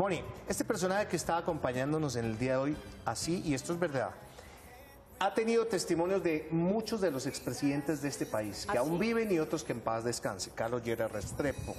Moni, este personaje que está acompañándonos en el día de hoy, así, y esto es verdad, ha tenido testimonios de muchos de los expresidentes de este país, que ¿Ah, aún sí? viven y otros que en paz descanse. Carlos Llera Restrepo,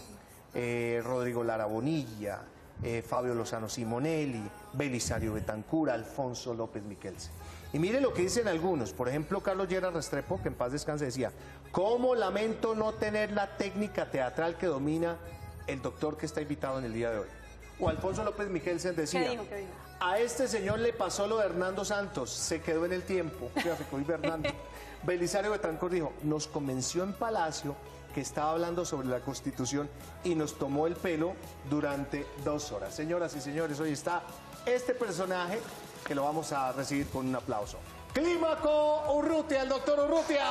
eh, Rodrigo Lara Bonilla, eh, Fabio Lozano Simonelli, Belisario Betancura, Alfonso López Miquelse. Y mire lo que dicen algunos, por ejemplo, Carlos Llera Restrepo, que en paz descanse, decía, ¿cómo lamento no tener la técnica teatral que domina el doctor que está invitado en el día de hoy? O Alfonso López Miquelsen decía, ¿Qué dijo? ¿Qué dijo? a este señor le pasó lo de Hernando Santos, se quedó en el tiempo. Hernando. Belisario Betancor dijo, nos convenció en Palacio que estaba hablando sobre la Constitución y nos tomó el pelo durante dos horas. Señoras y señores, hoy está este personaje que lo vamos a recibir con un aplauso. Clímaco Urrutia, el doctor Urrutia.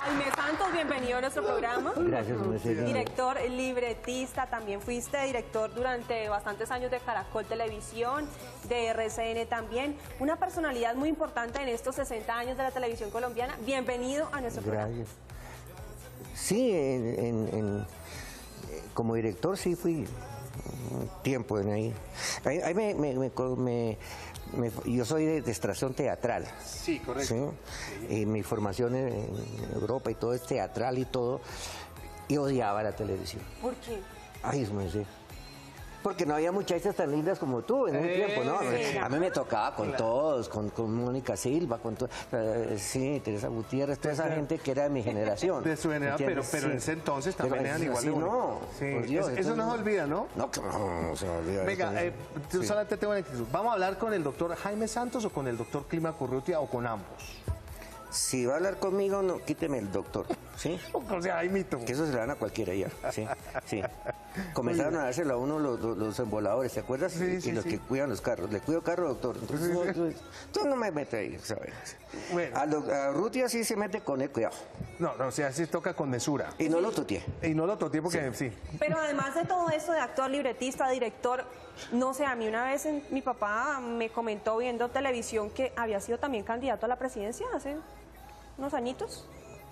Jaime Santos, bienvenido a nuestro programa. Gracias, Mercedes. Director, libretista, también fuiste director durante bastantes años de Caracol Televisión, de RCN también. Una personalidad muy importante en estos 60 años de la televisión colombiana. Bienvenido a nuestro programa. Gracias. Sí, en- en- en- como director sí fui un tiempo en ahí. Ahí, ahí me, me- me co- me- me- yo soy de, de extracción teatral. Sí, correcto. ¿sí? Y mi formación en, en Europa y todo es teatral y todo. Y odiaba la televisión. ¿Por qué? Ay, es muy sí. Porque no había muchachas tan lindas como tú en ese Eh, tiempo, ¿no? sí. A mí me tocaba con todos, con, con Mónica Silva, con to- eh, sí, Teresa Gutiérrez, toda esa gente que era de mi generación. De su generación, pero, pero en ese entonces también Pero eran es igual de no, Sí, Dios, eso, eso entonces- no se olvida, ¿no? No, no, no se me olvida. Venga, esto, eh, solamente tengo una. ¿Vamos a hablar con el doctor Jaime Santos o con el doctor Clima Corrutia o con ambos? Si va a hablar conmigo, no, quíteme el doctor, ¿sí? O sea, Jaimito. Que eso se le dan a cualquiera ya, sí, sí. Comenzaron a dárselo a uno los, los, los emboladores, ¿te acuerdas? Sí, y sí, los sí. que cuidan los carros. Le cuido carro, doctor. Entonces, no, tú, tú no me metes ahí, ¿sabes? Bueno. A, lo- a Rutia sí se mete con él, cuidado. No, no, o sea, sí toca con mesura. Y no lo tuteé. Y no lo toqué porque sí. Pero además de todo esto de actor, libretista, director, no sé, a mí una vez en- mi papá me comentó viendo televisión que había sido también candidato a la presidencia hace unos añitos.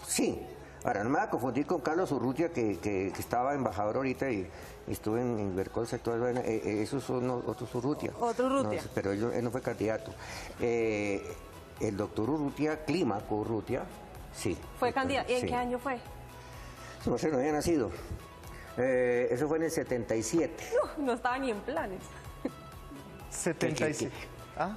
Sí. Ahora, no me voy a confundir con Carlos Urrutia, que, que, que estaba embajador ahorita y, y estuve en, en Vercolza y todo eso. Eh, eh, esos son otros Urrutia. Otro Urrutia. No, pero él, él no fue candidato. Eh, el doctor Urrutia, Clímaco Urrutia, sí. Fue candidato. ¿Y en Sí. qué año fue? No sé, no había nacido. Eh, eso fue en el 77. No, no estaba ni en planes. 76. ¿Ah?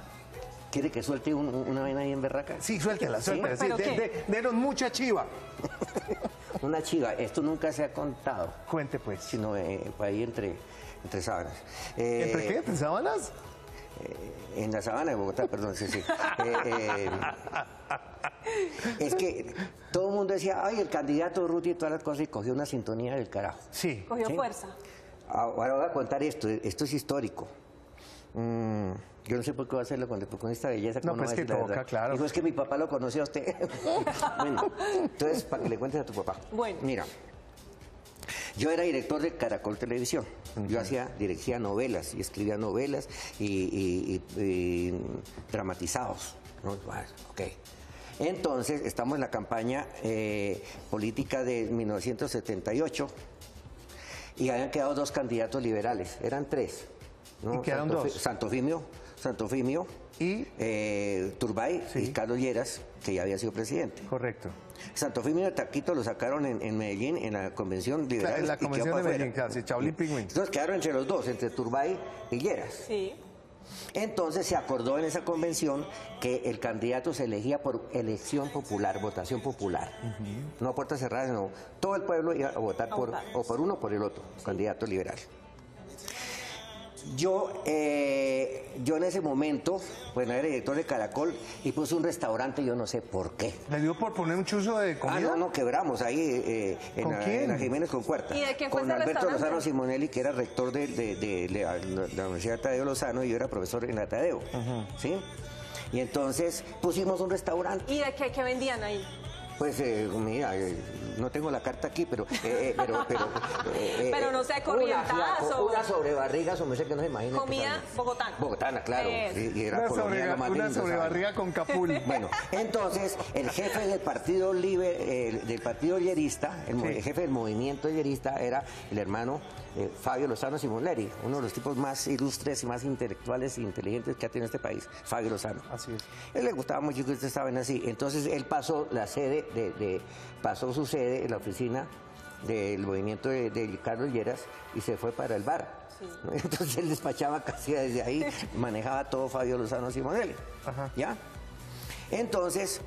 ¿Quiere que suelte un- una vaina ahí en berraca? Sí, suéltela, suéltela. Sí, de- denos mucha chiva. Una chiva. Esto nunca se ha contado, Cuente pues. sino eh, ahí entre, entre sábanas. Eh, ¿Entre qué? ¿Entre sábanas? eh, en la sabana de Bogotá, perdón, sí, sí. Eh, eh, es que todo el mundo decía, ay, el candidato Ruti y todas las cosas, y cogió una sintonía del carajo. Sí. Cogió Sí. fuerza. Ahora voy a contar esto, esto es histórico. Mm, yo no sé por qué voy a hacerlo con, con esta belleza. No, ¿cómo pues va a que toca, claro. Dijo, es que mi papá lo conoció a usted. bueno, entonces, para que le cuentes a tu papá. Bueno. Mira, yo era director de Caracol Televisión. Yo hacía, dirigía novelas y escribía novelas y, y- y- y dramatizados. ¿no? Bueno, ok. Entonces, estamos en la campaña eh, política de 1978 y habían quedado dos candidatos liberales, eran tres. ¿No? Y quedaron Santo dos. Fi- Santofimio, Santofimio Y- eh, Turbay Sí. y Carlos Lleras, que ya había sido presidente. Correcto. Santofimio de Taquito lo sacaron en, en Medellín en la convención liberal. En la y convención de. Medellín, claro, sí, Chaolín Pingüín. Entonces quedaron entre los dos, entre Turbay y Lleras. Sí. Entonces se acordó en esa convención que el candidato se elegía por elección popular, votación popular. No a puertas cerradas, sino todo el pueblo iba a votar A por, votar. o por uno o por el otro, candidato liberal. Yo, eh, yo en ese momento, pues no era director de Caracol y puse un restaurante, yo no sé por qué. ¿Le dio por poner un chuzo de comida? Ah, no, no, quebramos ahí eh, en, ¿Con la, quién? en la Jiménez con Cuarta. ¿Y de qué fue Con Alberto? Lozano Simonelli, que era rector de, de- de la, la Universidad Tadeo Lozano y yo era profesor en la Tadeo. ¿Sí? Y entonces pusimos un restaurante. ¿Y de qué, qué vendían ahí? Pues eh, mira, eh, no tengo la carta aquí, pero... eh, eh, pero, pero, eh, eh, Pero no sé, una, corrientazo. Una sobrebarriga, o me sé que no se imagina. Comida bogotana. Bogotana, claro. Y, y era Una, colombiana sobre, una sobrebarriga con capul. Bueno, entonces el jefe del partido libre, el- del partido yerista, el, mo- Sí. el jefe del movimiento yerista era el hermano eh, Fabio Lozano Simonelli, uno de los tipos más ilustres y más intelectuales e inteligentes que ha tenido este país, Fabio Lozano. Así es. Él le gustaba mucho que ustedes saben así. Entonces él pasó la sede de, de- pasó su sede en la oficina del movimiento de, de Carlos Lleras y se fue para el bar. Entonces él despachaba casi desde ahí, manejaba todo Fabio Lozano Simonelli. Ajá. ¿Ya? Entonces,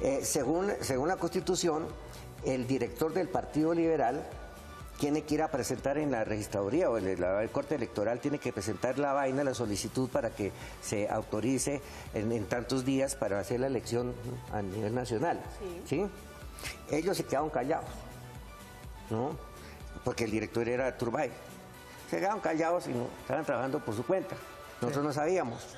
eh, según, según la Constitución, el director del Partido Liberal tiene que ir a presentar en la registraduría o en la, el corte electoral tiene que presentar la vaina, la solicitud para que se autorice en, en tantos días para hacer la elección a nivel nacional. ¿sí? Ellos se quedaron callados, ¿no? Porque el director era Turbay. Se quedaron callados y no, estaban trabajando por su cuenta. Nosotros no sabíamos.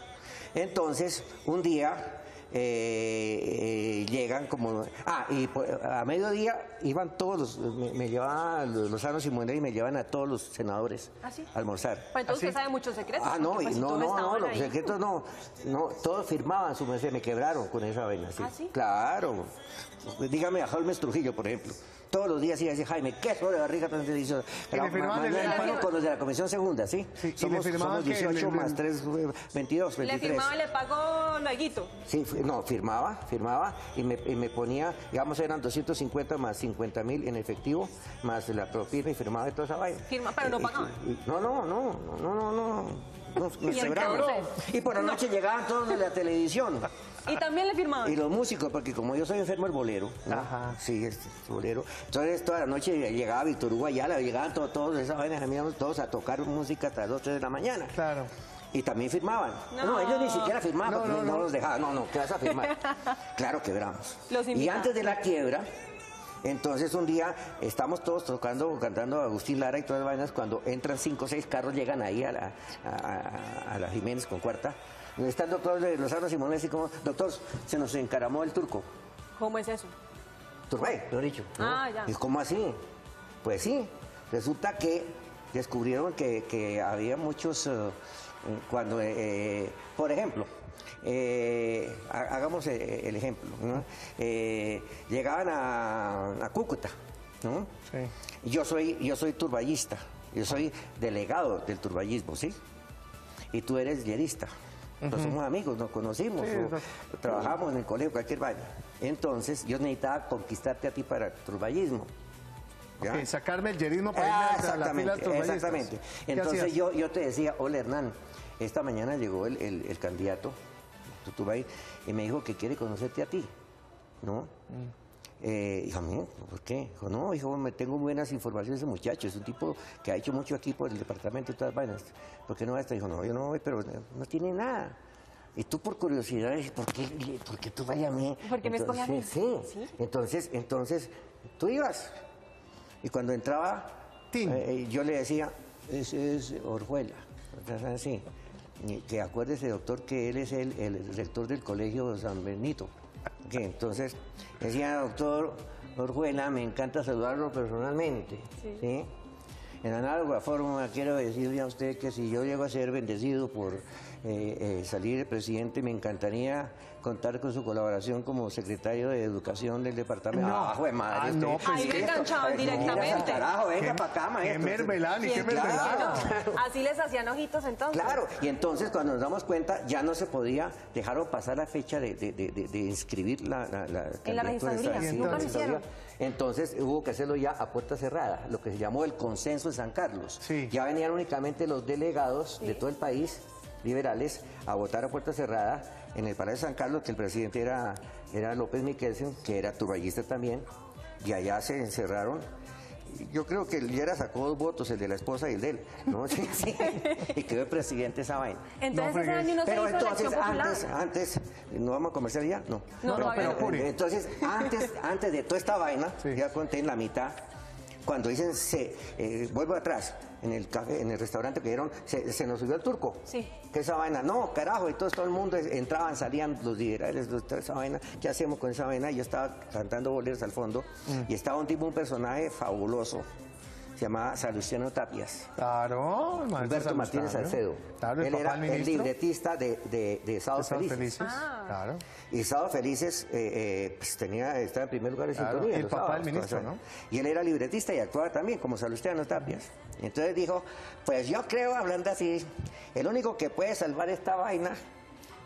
Entonces, un día eh, eh, llegan como... Ah, y a mediodía iban todos los... Me, me llevaban los, los Sanos y me llevan a todos los senadores ¿Ah, sí? a almorzar. Pues entonces ¿Ah, usted sí? sabe muchos secretos. Ah, no, pues, no, no, no, los ahí. secretos no, no, todos firmaban su merced, me quebraron con esa vaina, sí. ¿Ah, sí? Claro. Dígame a Holmes Trujillo, por ejemplo. Todos los días iba a decir, Jaime, qué de barriga tan deliciosa. Le el- Mañana con los de la Comisión Segunda, ¿sí? Sí, y le somos, somos que el- 18 el- más 3, 22, Le 23. firmaba y le pagó lueguito. Sí, no, firmaba, firmaba y me, y me ponía, digamos, eran 250 más 50 mil en efectivo, más la propina y firmaba y toda esa vaina. Firma, pero no Y- y- pagaba. no, no, no, no, no, no, no. Nos, nos ¿Y quebraron. entonces? Y por la noche llegaban todos de la televisión. Y también le firmaban. Y los músicos, porque como yo soy enfermo el bolero, ¿no? Ajá. Sí, es bolero. Entonces toda la noche llegaba Víctor Hugo Ayala, llegaban todos, todos esas vainas, todos a tocar música hasta las 2, 3 de la mañana. Claro. Y también firmaban. No. No, ellos ni siquiera firmaban, No, porque no, no, no. los dejaban. No, no, ¿qué vas a firmar? claro, quebramos. Los y antes de la quiebra, entonces un día estamos todos tocando, cantando a Agustín Lara y todas las vainas, cuando entran cinco o seis carros, llegan ahí a la, a, a- a la Jiménez con cuarta. Está el doctor de Lozano Simón, así como, doctor, se nos encaramó el turco. ¿Cómo es eso? Turbay, lo he dicho. ¿no? Ah, ya. ¿Y cómo así? Pues sí, resulta que descubrieron que, que había muchos, eh, cuando, eh, por ejemplo, eh, ha- hagamos eh, el ejemplo, ¿no? Eh, llegaban a, a Cúcuta, ¿no? Sí. Yo soy, yo soy turbayista, yo soy delegado del turbayismo, ¿sí? Y tú eres yerista. Pues somos amigos, nos conocimos, Sí, o exacto. trabajamos en el colegio, cualquier vaina. Entonces, yo necesitaba conquistarte a ti para el. Ok, sacarme el yerismo para Ah, irme a exactamente, turbayistas. exactamente. ¿Qué Entonces yo, yo te decía, hola Hernán, esta mañana llegó el, el- el candidato, Y me dijo que quiere conocerte a ti, ¿no? Mm. Eh, dijo, no, ¿por qué? Dijo, no, hijo, me tengo buenas informaciones de ese muchacho, es un tipo que ha hecho mucho aquí por el departamento y todas las vainas. ¿Por qué no va a estar? Dijo, no, yo no voy, pero no, tiene nada. Y tú por curiosidad, dices, ¿por qué, por qué tú vayas a mí? ¿Por qué me escoge a mí? Entonces, Sí, ¿Sí? entonces, entonces, tú ibas. Y cuando entraba, Tin. eh, yo le decía, ese es Orjuela. Entonces, Así. Y Que acuérdese, doctor, que él es el, el rector del colegio San Benito. Que entonces, decía, doctor Orjuela, me encanta saludarlo personalmente. Sí. ¿sí? En análoga forma, quiero decirle a usted que si yo llego a ser bendecido por eh, eh, salir de presidente, me encantaría contar con su colaboración como secretario de Educación del departamento. No. Ah, madre, Ah, usted- no, pues Ahí le esto- enganchaban directamente. Carajo, venga Qué- para acá, qué maestro. mermelada, ni qué ¿Quién mermelada. dice que no? Así les hacían ojitos entonces. Claro, y entonces cuando nos damos cuenta ya no se podía, dejaron pasar la fecha de, de- de- de- de inscribir la, la, la candidatura registraduría, esta- sí, nunca la lo registraduría. hicieron. Entonces hubo que hacerlo ya a puerta cerrada, lo que se llamó el consenso de San Carlos. Sí. Ya venían únicamente los delegados de todo el país, liberales, a votar a puerta cerrada en el Palacio de San Carlos, que el presidente era, era López Miquelsen, que era turbayista también, y allá se encerraron. Yo creo que el Llera sacó dos votos, el de la esposa y el de él, ¿no? Sí, sí. Y quedó el presidente esa vaina. Entonces No ese año no se Pero hizo entonces, antes, antes, ¿no vamos a comercial ya? No. No, Pero- pero. Entonces, antes, antes de toda esta vaina, Sí. ya conté en la mitad, Cuando dicen, se, eh, vuelvo atrás, en el café, en el restaurante que dieron, se, se nos subió el turco. Sí. ¿Qué esa vaina? No, carajo, y todo, todo el mundo entraban, salían los liberales, esa vaina. ¿Qué hacemos con esa vaina? Yo estaba cantando boleros al fondo y estaba un tipo, un personaje fabuloso. Se llamaba Salustiano Tapias. Claro, Humberto Martínez. Salcedo. Claro, el Él era el libretista de, de, de Sábados Estados Felices. felices. Ah. Claro. Y Sábado Felices eh, eh, pues tenía, estaba en primer lugar en Claro, sintonía. el papá del sábados, ministro. ¿no? Y él era libretista y actuaba también, como Salustiano Tapias. Entonces dijo, pues yo creo, hablando así, el único que puede salvar esta vaina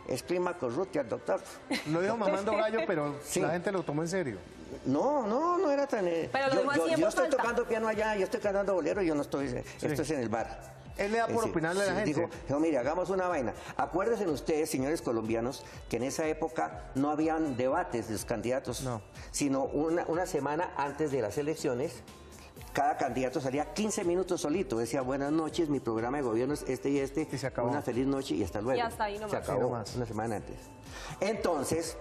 es Clima Corrutia, el doctor. Lo dijo mamando gallo, pero Sí. la gente lo tomó en serio. No, no, no era tan... eh, Pero lo yo, estoy tocando piano allá, yo estoy cantando bolero, yo no estoy... eh, Esto es en el bar. Él le da por Eh, opinarle a la sí, gente. Dijo, dijo, mire, hagamos una vaina. Acuérdense ustedes, señores colombianos, que en esa época no habían debates de los candidatos, No. sino una, una semana antes de las elecciones. Cada candidato salía 15 minutos solito. Decía, buenas noches, mi programa de gobierno es este y este. Y se acabó. Una feliz noche y hasta luego. Y hasta ahí nomás. Se acabó, Sí, nomás. una semana antes. Entonces,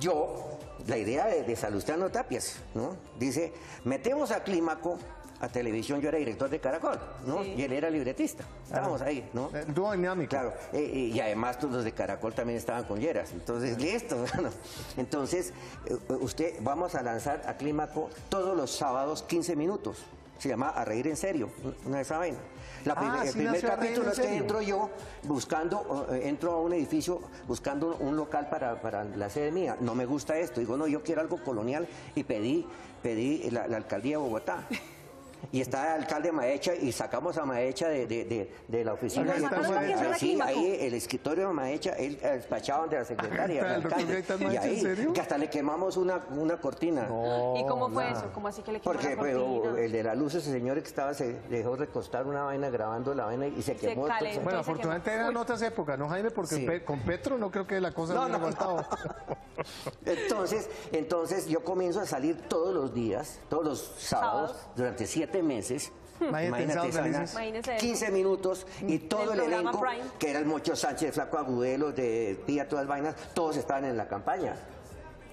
yo, la idea de, de Salustiano Tapias, ¿no? Dice, metemos a Clímaco a televisión, yo era director de Caracol, ¿no? Sí. Y él era libretista. Estábamos ahí, ¿no? El dúo dinámico. Claro, eh, eh, y además todos los de Caracol también estaban con Lleras. Entonces, listo. bueno. Entonces, eh, usted, vamos a lanzar a Clímaco todos los sábados 15 minutos. Se llama A Reír en Serio, una de esa vaina. La Ah, primer- el primer capítulo es que entro yo buscando, eh, entro a un edificio buscando un local para, para la sede mía. No me gusta esto. Digo, no, yo quiero algo colonial y pedí, pedí la, la alcaldía de Bogotá. Y está el alcalde Maecha y sacamos a Maecha de, de, de, de la oficina. Ahí está Maecha. ahí, sí, ahí el escritorio de Maecha, él eh, despachaban de la secretaria. ¿Está del el doctor alcalde. Gaetan y Maecha, en ahí, serio? que hasta le quemamos una, una cortina. ¿Y cómo fue eso? ¿Cómo así que le quemó Porque la cortina? el de la luz, ese señor que estaba, se dejó recostar una vaina grabando la vaina y se quemó. calentó. entonces- Bueno, afortunadamente eran otras épocas, ¿no, Jaime? Porque Sí. Con Petro no creo que la cosa No, no, aguantado. Entonces, entonces yo comienzo a salir todos los días, todos los sábados, Sábados. durante siete meses. Imagínate, en Sábados esa Felices. vaina, Imagínese eso. 15 minutos y todo el, El elenco, Prime. que era el Mocho Sánchez, Flaco Agudelo, de Pía, todas las vainas, todos estaban en la campaña.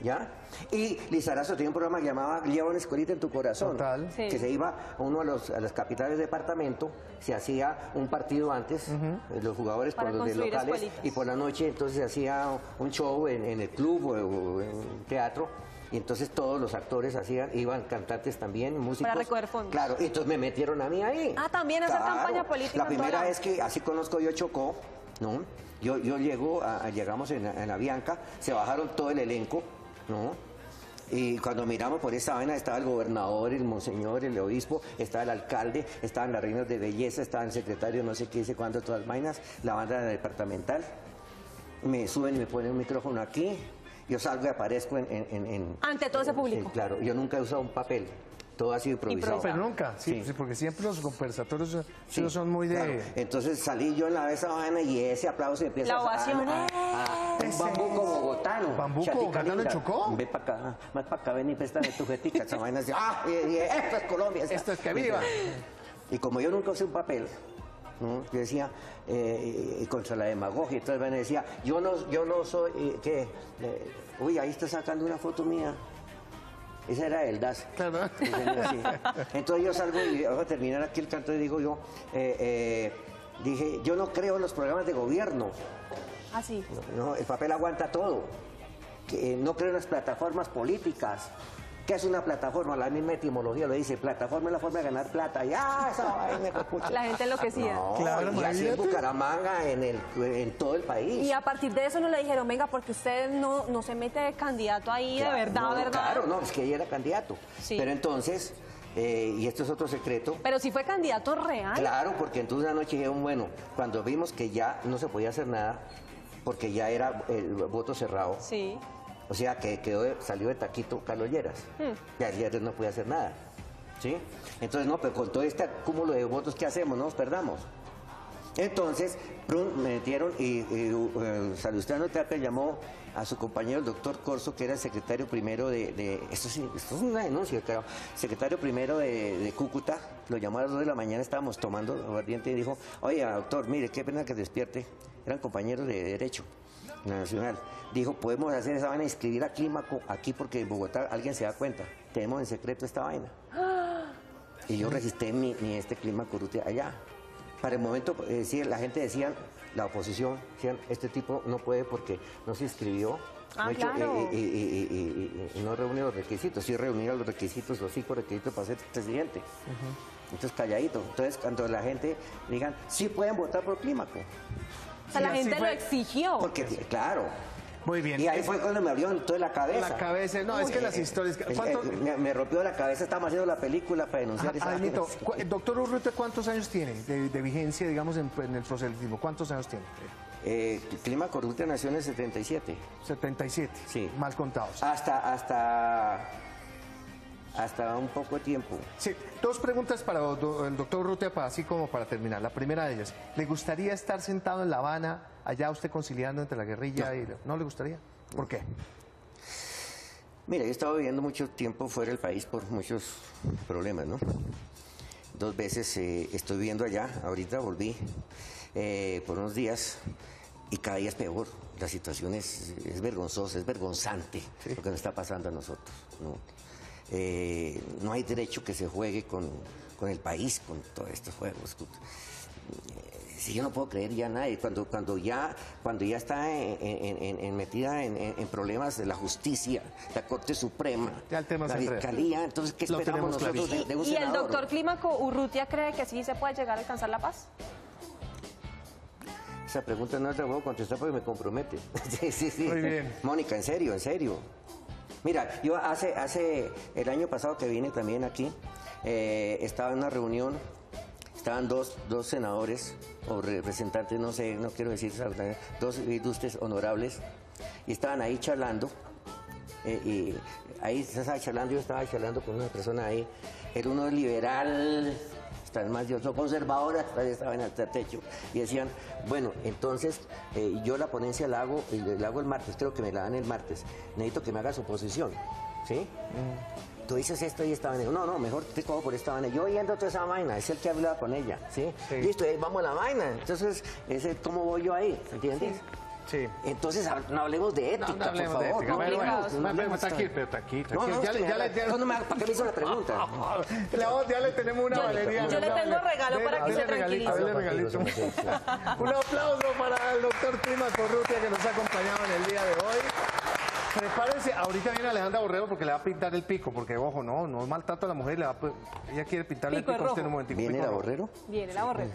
¿Ya? Y Lizarazo tenía un programa que llamaba Lleva una escuelita en tu corazón. Total. Sí. Que se iba a uno de los, a las capitales de departamento, se hacía un partido antes, eh, los jugadores Para por los de locales, escuelitas. y por la noche entonces se hacía un show en, en el club o, o en un teatro. Y entonces todos los actores hacían, iban cantantes también, músicos. Para recoger fondos. Claro, y entonces me metieron a mí ahí. Ah, también hacer campaña política La primera vez que así conozco yo Chocó, ¿no? Yo, yo llego, a- llegamos en, la- en la Bianca, se bajaron todo el elenco, ¿no? Y cuando miramos por esa vaina estaba el gobernador, el monseñor, el obispo, estaba el alcalde, estaban las reinas de belleza, estaba el secretario, no sé qué, dice cuándo, todas las vainas, la banda departamental. Me suben y me ponen un micrófono aquí, yo salgo y aparezco en... en- en- en- Ante todo ese público. Sí, claro, yo nunca he usado un papel, todo ha sido improvisado. Pero nunca, sí, Sí. porque siempre los conversatorios sí, son muy de... claro. Entonces salí yo en la esa vaina y ese aplauso empieza La a- ovación. a, a- a- un bambuco bogotano. ¿Bambuco linda. Chocó? Ve para acá, más para acá, ven y préstame tu jetica. Esa vaina así, ah, y- y esto es Colombia. Esto es que viva. Y como yo nunca usé un papel, ¿no? yo decía, eh, y contra la demagogia, entonces me decía, yo no, yo no soy, eh, ¿qué? Eh, uy, ahí está sacando una foto mía. Esa era el DAS. Claro. Entonces yo salgo y voy a terminar aquí el canto y digo yo, eh, eh, dije, yo no creo en los programas de gobierno, Así. no, el papel aguanta todo, que, eh, no creo en las plataformas políticas. ¿Qué es una plataforma? La misma etimología lo dice, plataforma es la forma de ganar plata. Ya, esa vaina. La gente enloquecida. No, Claro, y así en. Bucaramanga, en, el, en todo el país. Y a partir de eso no le dijeron, venga, porque usted no, no se mete de candidato ahí Claro, de verdad, no, ¿verdad? Claro, no, es que ella era candidato. Sí. Pero entonces, eh, y esto es otro secreto, Pero si fue candidato real. Claro, porque entonces una noche dijeron, bueno, cuando vimos que ya no se podía hacer nada, porque ya era el voto cerrado, Sí. O sea que quedó, salió de taquito Carlos Lleras. Ya Lleras no podía hacer nada. ¿Sí? Entonces, no, pero con todo este cúmulo de votos, ¿qué hacemos? No nos perdamos. Entonces, prun, me metieron y, y eh, Salustiano Tapia llamó a su compañero el doctor Corso, que era el secretario primero de... de- esto, sí- esto es una denuncia, claro. Secretario primero de, de Cúcuta, lo llamó a las 2 de la mañana, estábamos tomando aguardiente y dijo, oye, doctor, mire, qué pena que despierte. Eran compañeros de Derecho la Nacional. Dijo, podemos hacer esa vaina, escribir a Clímaco aquí porque en Bogotá alguien se da cuenta. Tenemos en secreto esta vaina. Y yo registré mi, mi este clima Urrutia allá. Para el momento, eh, la gente decía, la oposición, decían, este tipo no puede porque no se inscribió. Ah, hecho- no reúne los requisitos, sí reunía los requisitos, los cinco requisitos para ser presidente. Entonces, calladito. Entonces, cuando la gente digan, sí pueden votar por Clímaco. O sea, Sí, la gente fue. lo exigió. Porque, claro. Muy bien. Y ahí Es- fue cuando me abrió toda la cabeza. La cabeza, no, es que las historias... eh, ¿Cuánto- eh, me, me rompió la cabeza, estamos haciendo la película para denunciar esa Jaimito, vaina. cu- doctor Urrutia, ¿cuántos años tiene de, de vigencia, digamos, en, en el proselitismo? ¿Cuántos años tiene? Eh, Clima Corrupta nació en el 77. 77. Sí. Mal contados. Hasta, hasta, hasta un poco de tiempo. Sí, dos preguntas para do- el doctor para, así como para terminar. La primera de ellas, ¿le gustaría estar sentado en La Habana, allá usted conciliando entre la guerrilla y... la- ¿No le gustaría? ¿Por qué? Mira, yo he estado viviendo mucho tiempo fuera del país por muchos problemas, ¿no? Dos veces eh, estoy viviendo allá, ahorita volví eh, por unos días y cada día es peor. La situación es, es vergonzosa, es vergonzante lo que nos está pasando a nosotros. ¿no? Eh, no hay derecho que se juegue con, con el país, con todos estos juegos. Si yo no puedo creer ya a nadie, cuando, cuando, ya, cuando ya está en- en- en- en- metida en, problemas de la justicia, la Corte Suprema, la. Fiscalía, entonces, ¿qué Lo esperamos tenemos nosotros de, de un ¿Y el doctor Clímaco Urrutia cree que sí se puede llegar a alcanzar la paz? Esa pregunta no la puedo contestar porque me compromete. sí, sí, sí. Muy bien. Mónica, en serio, en serio. Mira, yo hace, hace el año pasado que vine también aquí, eh, estaba en una reunión, estaban dos, dos senadores o representantes, no sé, no quiero decir, dos ilustres honorables, y estaban ahí charlando. eh, y ahí se estaba charlando, yo estaba charlando con una persona ahí, era uno liberal, están más yo soy conservadora, estaba en el techo, y decían, bueno, entonces eh, yo la ponencia la hago, y la hago el martes, creo que me la dan el martes, necesito que me hagas oposición, ¿sí? Tú dices esto y esta vaina. No, no, mejor te cojo por esta vaina. Yo oyendo toda esa vaina, es el que hablaba con ella, ¿sí? Sí. Listo, eh, vamos a la vaina. Entonces, ese, ¿cómo voy yo ahí? ¿Entiendes? Sí. Entonces, no hablemos de ética, No, no hablemos de por favor. ética. No, Pero bueno, hablemos, no bueno, hablemos tranquilo, de- pero tranquilo, No, no, Ya le- que ya me- le- ya- ¿cuándo me- ¿Para qué me hizo la pregunta? Ya le tenemos una Yo- Valeria. yo le tengo regalo para que se tranquilice. Un aplauso para el doctor Prima Corrutia que nos ha acompañado en el día de hoy. Prepárense, ahorita viene Alejandra Borrero porque le va a pintar el pico, porque ojo, no, no maltrato a la mujer, le va a- ella quiere pintarle Pico el pico a usted en un momentico. ¿Viene pico la borrero? Viene la borrera.